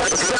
Let's go.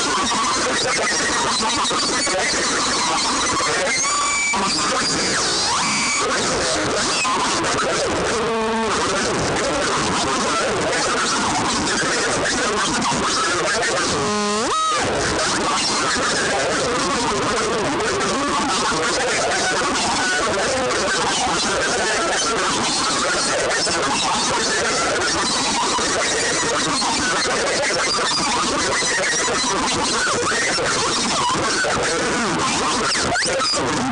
you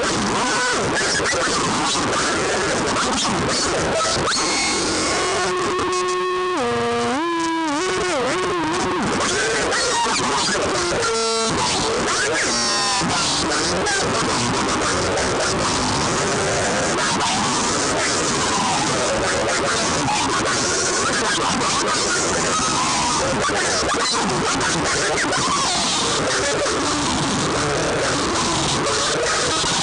Thank you.